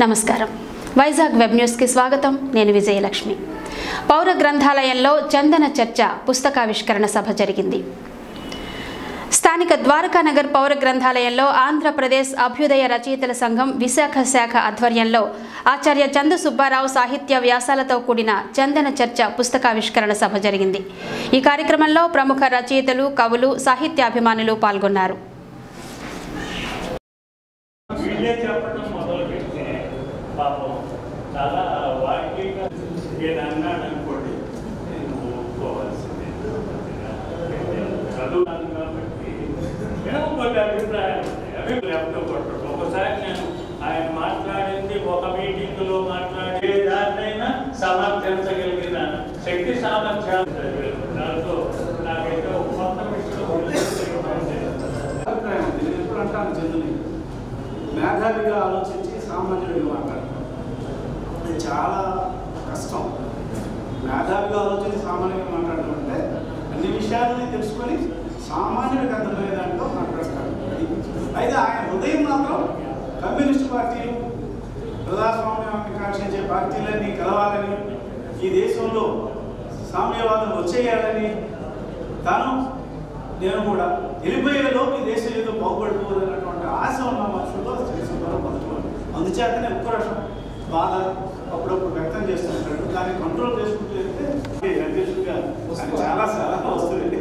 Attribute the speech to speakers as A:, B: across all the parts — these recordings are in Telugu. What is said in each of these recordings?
A: నమస్కారం. వైజాగ్ వెబ్ న్యూస్కి స్వాగతం. నేను విజయలక్ష్మి. పౌర గ్రంథాలయంలో చందన చర్చ పుస్తకావిష్కరణ సభ జరిగింది. స్థానిక ద్వారకానగర్ పౌర గ్రంథాలయంలో ఆంధ్రప్రదేశ్ అభ్యుదయ రచయితల సంఘం విశాఖ శాఖ ఆధ్వర్యంలో ఆచార్య చందు సుబ్బారావు సాహిత్య వ్యాసాలతో కూడిన చందన చర్చ పుస్తకావిష్కరణ సభ జరిగింది. ఈ కార్యక్రమంలో ప్రముఖ రచయితలు కవులు సాహిత్యాభిమానులు పాల్గొన్నారు.
B: చెప్పడం మొదలు పాపం చాలా వాక్యంగా నేను అన్నాడు అనుకోండి నేను ఒప్పుకోవాల్సిందే చదువుతాను కాబట్టి ఏమో కొన్ని అభిప్రాయాలు ఉన్నాయి. అభిప్రాయంతో కొట్టడం ఒకసారి నేను ఆయన మాట్లాడింది ఒక మీటింగ్లో మాట్లాడే దాన్నైనా సమర్థించగలిగిన శక్తి సామర్థ్యాలు దాంతో నాకైతే ఒక కొత్త విషయం
C: అభిప్రాయం నేను ఎప్పుడు అంటాను చందుని మేధావిగా ఆలోచించి సామాన్యుడిగా మాట్లాడతాను అది చాలా కష్టం. మేధావిగా ఆలోచించి సామాన్యంగా మాట్లాడడం అంటే అన్ని విషయాలని తెలుసుకొని సామాన్యుడికి అర్థమయ్యే దాంట్లో మాట్లాడతాడు అయితే ఆయన హృదయం మాత్రం కమ్యూనిస్ట్ పార్టీలు ప్రజాస్వామ్యాన్ని కాక్షించే పార్టీలన్నీ కలవాలని ఈ దేశంలో సామ్యవాదం వచ్చేయాలని తాను నేను కూడా వెళ్ళిపోయేలోపు ఈ దేశం ఏదో బాగుపడిపోదన్నటువంటి ఉన్న మనుషుల్లో శ్రీసుబ్బారావు అందుచేతనే ఉక్రోషం బాధ అప్పుడప్పుడు వ్యక్తం చేస్తుంటాడు. దాన్ని కంట్రోల్ చేసుకుంటూ వెళ్తే అధ్యక్షుడిగా అది చాలా సలహా వస్తుంది.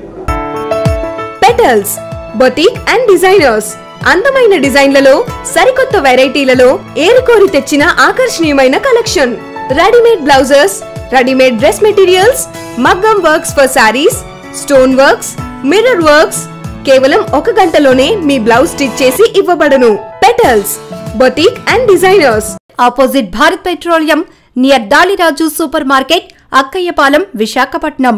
D: పెటల్స్ బొటిక్ అండ్ డిజైనర్స్ అందమైన డిజైన్లలో సరికొత్త వెరైటీలలో ఏరుకోరి తెచ్చిన ఆకర్షణీయమైన collection. Readymade blouses readymade dress materials మగ్గం works for sarees stone works mirror works కేవలం ఒక గంటలోనే మీ బ్లౌజ్ స్టిచ్ చేసి ఇవ్వబడను. Petals boutique and designers opposite Bharat petroleum near Daliraju super market Akkayyapalem Visakhapatnam.